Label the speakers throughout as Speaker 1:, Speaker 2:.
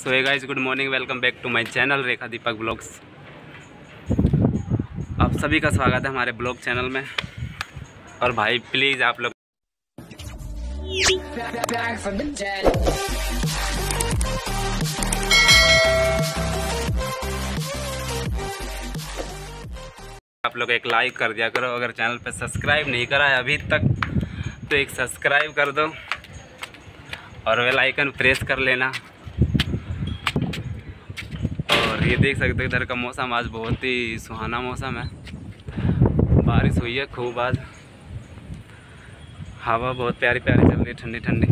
Speaker 1: So hi guys good morning welcome back to my channel Rekha Deepak blogs आप सभी का स्वागत है हमारे ब्लॉग चैनल में। और भाई प्लीज़ आप लोग. आप लोग एक लाइक कर दिया करो। अगर चैनल पे सब्सक्राइब नहीं करा है अभी तक तो एक सब्सक्राइब कर दो। और वेल आइकन प्रेस कर लेना। ये देख सकते हो इधर का मौसम, आज बहुत ही सुहाना मौसम है। बारिश हुई है खूब आज। हवा बहुत प्यारी प्यारी चल रही है, ठंडी ठंडी।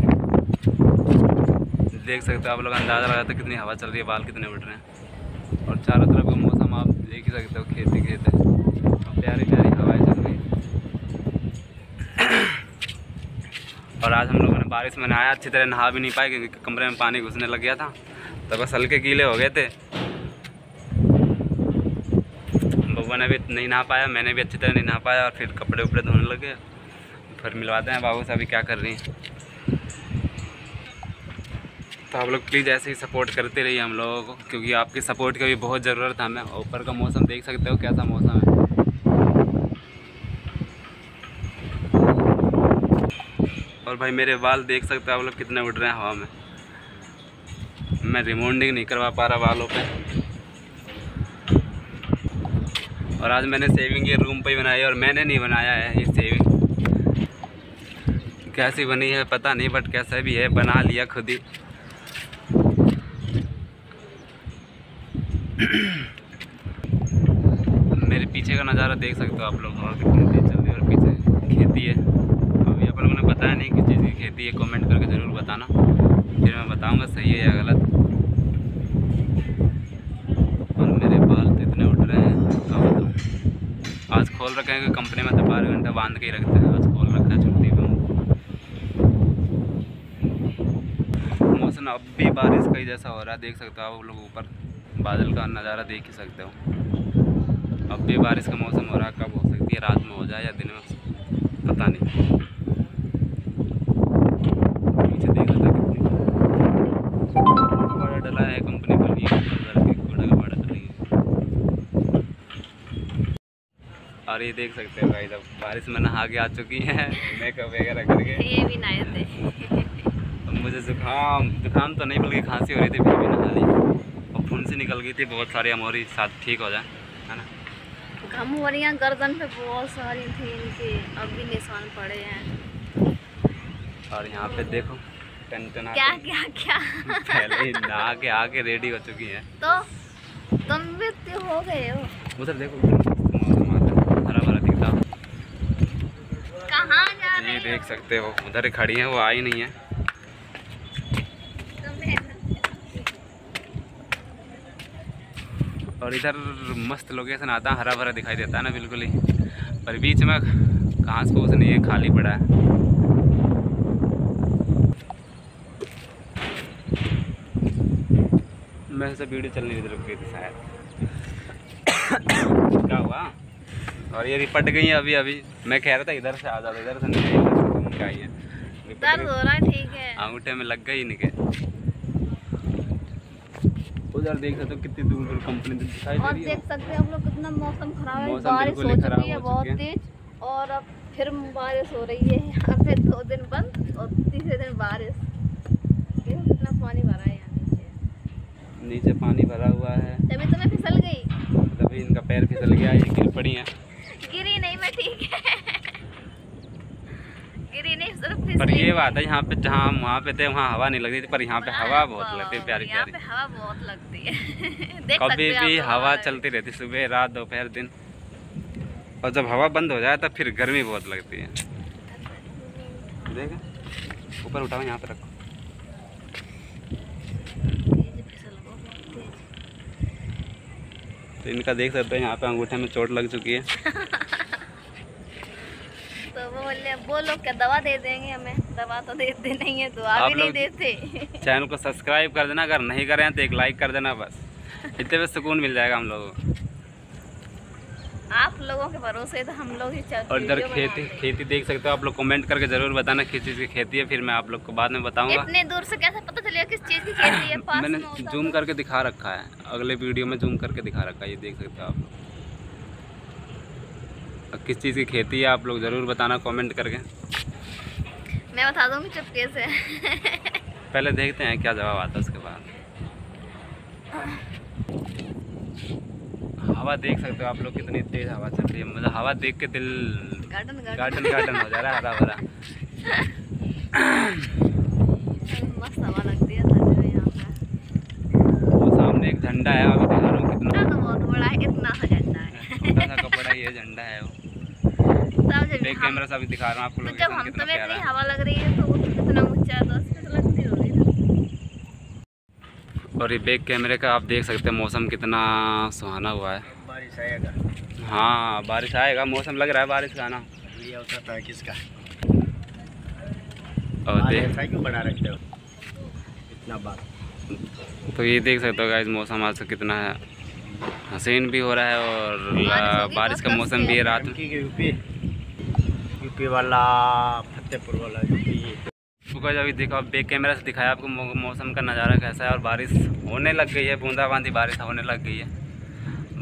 Speaker 1: देख सकते हो आप लोग अंदाज़ा लगाते कितनी हवा चल रही है, बाल कितने उठ रहे हैं। और चारों तरफ़ का मौसम आप देख ही सकते हो, खेती खेत। है प्यारी प्यारी हवाएँ चल रही और आज हम लोगों ने बारिश में नहाया, अच्छी तरह नहा भी नहीं पाए क्योंकि कमरे में पानी घुसने लग गया था। तो बस हल्के गीले हो गए थे। बबुआ ने भी नहीं नहा पाया, मैंने भी अच्छी तरह नहीं नहा पाया और फिर कपड़े उपड़े धोने लगे। फिर मिलवाते हैं बाबू से अभी क्या कर रही हैं। तो आप लोग प्लीज़ ऐसे ही सपोर्ट करते रहिए हम लोगों को, क्योंकि आपकी सपोर्ट की भी बहुत ज़रूरत है हमें। ऊपर का मौसम देख सकते हो कैसा मौसम है। और भाई मेरे बाल देख सकते हो आप लोग कितने उड़ रहे हैं हवा में। मैं रिमोंडिंग नहीं करवा पा रहा बालों पे। और आज मैंने सेविंग ये रूम पे ही बनाई है और मैंने नहीं बनाया है ये सेविंग कैसी बनी है पता नहीं बट कैसा भी है, बना लिया खुद ही। मेरे पीछे का नज़ारा देख सकते हो आप लोग और कितनी है और पीछे खेती है। अभी आप लोगों ने बताया नहीं किस चीज़ की खेती है कमेंट करके ज़रूर बताना। फिर मैं बताऊँगा सही है या गलत और मेरे बाल तो इतने उठ रहे हैं क्या बताऊँ आज खोल रखे हैं कि कंपनी में तो बारह घंटे बाँध के ही रखते हैं आज खोल रखा है छुट्टी पे। मौसम अब भी बारिश का ही जैसा हो रहा है, देख सकते हो आप लोग ऊपर, बादल का नज़ारा देख ही सकते हो। अब भी बारिश का मौसम हो रहा है, कब हो सकती है, रात में हो जाए या दिन में, पता नहीं। पीछे देख रहा था कितनी डला है कंपनी पर ये उधर के कूड़ा का बड़ा डली है और ये देख सकते हो भाई बारिश में नहा के आ चुकी है मेकअप वगैरह करके।
Speaker 2: ये भी नए थे।
Speaker 1: अब मुझे जुकाम जुकाम तो नहीं बल्कि खांसी हो रही थी फिर भी नहा ली। और फुंसी निकल गई थी बहुत सारी हमारी साथ ठीक हो जाए है ना?
Speaker 2: घमवरियाँ गर्दन पे बहुत सारी थी इनके अब भी निशान पड़े हैं।
Speaker 1: और यहाँ पे देखो टन टन
Speaker 2: क्या क्या क्या?
Speaker 1: पहले नहा के आके रेडी हो चुकी है।
Speaker 2: तो तुम भी तो हो गए हो।
Speaker 1: उधर देखो उधर मौसम आता हरा भरा दिखता
Speaker 2: कहाँ जा
Speaker 1: ये
Speaker 2: रहे
Speaker 1: देख सकते हो, उधर खड़ी है, वो आई नहीं है। और इधर मस्त लोकेशन आता हरा भरा दिखाई देता है ना, बिल्कुल ही। पर बीच में घास फूस नहीं है, खाली पड़ा है। मैं से वीडियो चलने की रुक गई थी शायद। क्या हुआ? और ये भी पट गई अभी अभी। मैं कह रहा था इधर से आ जाओ, इधर से नहीं आई, इधर से घूम के आई है
Speaker 2: दर्द। हो रहा है ठीक है।
Speaker 1: अंगूठे में लग गई इनके। उधर देख सकते हो कितनी दूर दूर कंपनी दिखाई दे
Speaker 2: और
Speaker 1: रही है।
Speaker 2: देख सकते हैं हम लोग कितना मौसम खराब है। बारिश हो चुकी है बहुत तेज और अब फिर बारिश हो रही है यहाँ पे दो दिन बंद और तीसरे दिन बारिश। कितना पानी भरा है यहाँ नीचे।
Speaker 1: नीचे पानी भरा हुआ है।
Speaker 2: तभी तो मैं फिसल गई?
Speaker 1: तभी इनका पैर फिसल गया ये गिर पड़ी है।
Speaker 2: गिरी नहीं मैं ठीक है गिरी नहीं सिर्फ़
Speaker 1: पर ये बात है यहाँ पे जहाँ हम वहाँ पे थे वहाँ हवा नहीं लगती थी पर यहाँ पे हवा बहुत लगती है प्यारी प्यारी।
Speaker 2: पे हवा बहुत लगती है।
Speaker 1: कभी भी हवा चलती रहती सुबह रात दोपहर दिन। और जब हवा बंद हो जाए तब फिर गर्मी बहुत लगती है। देख ऊपर उठाओ यहाँ पे रखो। तो इनका देख सकते हैं यहाँ पे अंगूठे में चोट लग चुकी है
Speaker 2: तो वो लोग क्या दवा दे देंगे हमें? दवा तो देते नहीं है दुआ
Speaker 1: आप
Speaker 2: भी नहीं देते।
Speaker 1: चैनल को सब्सक्राइब कर देना अगर नहीं करें तो एक लाइक कर देना बस। इतने पे सुकून मिल जाएगा हम लोगों को।
Speaker 2: आप लोगों के भरोसे तो हम लोग ही
Speaker 1: और इधर खेती खेती देख सकते हो आप लोग कमेंट करके ज़रूर बताना किस चीज़ की खेती है फिर मैं आप लोग को बाद में बताऊँगा।
Speaker 2: इतने दूर से कैसे पता चलेगा किस चीज़ की खेती है? पास
Speaker 1: मैंने जूम
Speaker 2: तो-
Speaker 1: करके दिखा रखा है अगले वीडियो में जूम करके दिखा रखा है ये देख सकते हो आप लोग। अब किस चीज़ की खेती है आप लोग ज़रूर बताना कमेंट करके।
Speaker 2: मैं बता दूँगी चुपके से।
Speaker 1: पहले देखते हैं क्या जवाब आता है उसके बाद। हवा देख सकते हो आप लोग कितनी तेज़ हवा चल रही है। मतलब हवा देख के दिल
Speaker 2: गार्डन
Speaker 1: गार्डन गार्डन हो जा रहा है हरा भरा
Speaker 2: मस्त हवा लगती है ठंड में यहाँ पे।
Speaker 1: वो सामने एक झंडा है अभी दिखा रहा हूँ कितना
Speaker 2: तो बहुत बड़ा है इतना सा झंडा है।
Speaker 1: छोटा सा कपड़ा ये झंडा है वो।
Speaker 2: जब
Speaker 1: कैमरा दिखा रहा हूँ आपको
Speaker 2: तो जब हम
Speaker 1: कितना
Speaker 2: तुम्हें इतनी हवा लग रही है तो वो तो कितना ऊँचा है तो तो लगती होगी
Speaker 1: और ये बैक कैमरे का आप देख सकते हैं मौसम कितना सुहाना हुआ है।
Speaker 3: बारिश आएगा।
Speaker 1: हाँ बारिश आएगा मौसम लग रहा है बारिश का
Speaker 3: है किसका?
Speaker 1: और देख
Speaker 3: बना रखते हो। इतना बात।
Speaker 1: तो ये देख सकते हो गाइस मौसम आज का कितना है। हसीन भी हो रहा है और
Speaker 2: बारिश
Speaker 1: का मौसम भी है रात में।
Speaker 3: यूपी वाला, फतेहपुर वाला, यूपी।
Speaker 1: बिकॉज़ अभी देखो बैक कैमरा से दिखाया आपको मौसम का नज़ारा कैसा है और बारिश होने लग गई है, बूंदाबांदी बारिश होने लग गई है।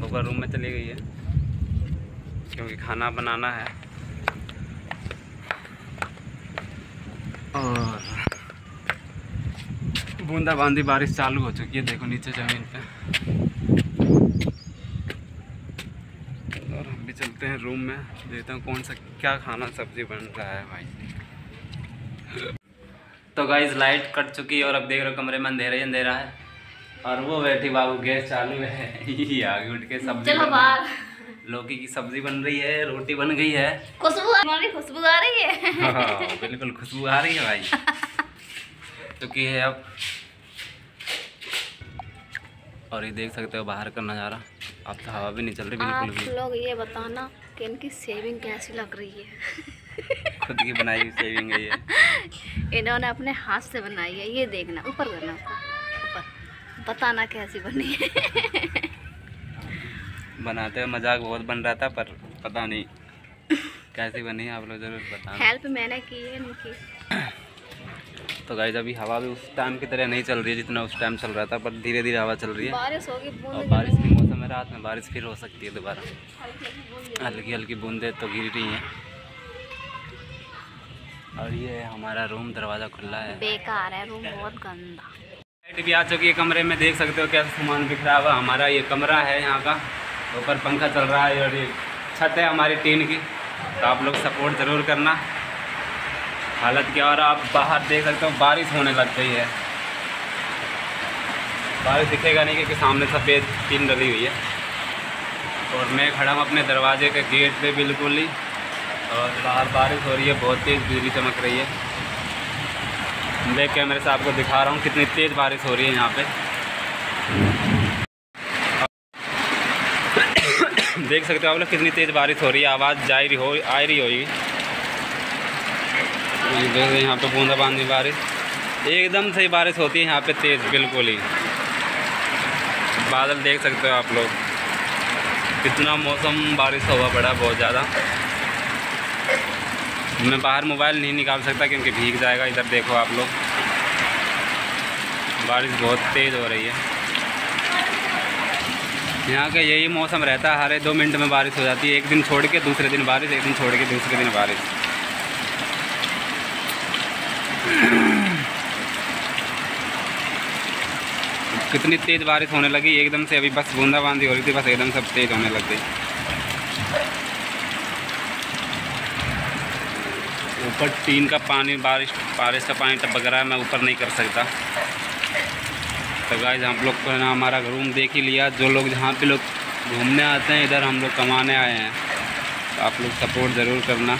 Speaker 1: बुआ रूम में चली गई है, क्योंकि खाना बनाना है। और बूंदाबांदी बारिश चालू हो चुकी है, देखो नीचे ज़मीन पे और हम भी चलते हैं रूम में। देखता हूँ कौन सा क्या खाना सब्ज़ी बन रहा है भाई। तो गाइज़ लाइट कट चुकी है और अब देख रहे हो कमरे में अंधेरा ही अंधेरा है। और वो बैठी बाबू गैस चालू है। आगे उठ के सब्ज़ी
Speaker 2: चलो बाहर।
Speaker 1: लौकी की सब्ज़ी बन रही है रोटी बन गई है।
Speaker 2: खुशबू आ रही खुशबू आ रही है।
Speaker 1: हाँ, बिल्कुल खुशबू आ रही है भाई। चुकी है अब। और ये देख सकते हो बाहर का नज़ारा। अब तो हवा भी नहीं चल रही
Speaker 2: आप
Speaker 1: बिल्कुल भी
Speaker 2: लोग ये बताना कि इनकी सेविंग कैसी लग रही है?
Speaker 1: खुद की बनाई हुई सेविंग है ये।
Speaker 2: इन्होंने अपने हाथ से बनाई है ये देखना ऊपर करना ऊपर। बताना कैसी बनी है।
Speaker 1: बनाते हुए मज़ाक बहुत बन रहा था पर पता नहीं कैसी बनी है आप लोग ज़रूर बताना।
Speaker 2: हेल्प मैंने की है इनकी।
Speaker 1: तो गाइज़ अभी हवा भी उस टाइम की तरह नहीं चल रही है जितना उस टाइम चल रहा था पर धीरे धीरे हवा चल रही है।
Speaker 2: बारिश होगी
Speaker 1: और बारिश मौसम में रात में बारिश फिर हो सकती है दोबारा। हल्की हल्की बूंदें तो गिर रही हैं। और ये हमारा रूम दरवाज़ा खुला है।
Speaker 2: बेकार है रूम बहुत गंदा।
Speaker 1: लाइट भी आ चुकी है कमरे में देख सकते हो कैसा सामान बिखरा हुआ हमारा ये कमरा है यहाँ का ऊपर पंखा चल रहा है और ये छत है हमारी टीन की। तो आप लोग सपोर्ट ज़रूर करना। हालत क्या और आप बाहर देख सकते हो बारिश होने लग गई है। बारिश दिखेगा नहीं क्योंकि सामने सफ़ेद टीन डली हुई है। और मैं खड़ा हूँ अपने दरवाजे के गेट पे बिल्कुल ही। और बाहर बारिश हो रही है, बहुत तेज़ बिजली चमक रही है। बैक कैमरे से आपको दिखा रहा हूँ कितनी तेज़ बारिश हो रही है यहाँ पे। देख सकते हो आप लोग कितनी तेज़ बारिश हो रही है, आवाज़ जा रही हो, आ रही होगी। देख यहाँ पे बूंदाबांदी बारिश। एकदम से बारिश होती है यहाँ पे तेज़, बिल्कुल ही। बादल देख सकते हो आप लोग। कितना मौसम बारिश हुआ पड़ा बहुत ज़्यादा। मैं बाहर मोबाइल नहीं निकाल सकता क्योंकि भीग जाएगा, इधर देखो आप लोग। बारिश बहुत तेज़ हो रही है। यहाँ का यही मौसम रहता है, हर दो मिनट में बारिश हो जाती है। एक दिन छोड़ के दूसरे दिन बारिश, एक दिन छोड़ के दूसरे दिन बारिश। कितनी तेज़ बारिश होने लगी एकदम से अभी बस बूंदाबांदी हो रही थी, बस एकदम सब तेज़ होने लग गई। ऊपर टीन का पानी, बारिश बारिश का पानी टपक रहा है, मैं ऊपर नहीं कर सकता। तो गाइज़ हम लोग को ना हमारा रूम देख ही लिया, जो लोग जहाँ पे लोग घूमने आते हैं, इधर हम लोग कमाने आए हैं। तो आप लोग सपोर्ट ज़रूर करना।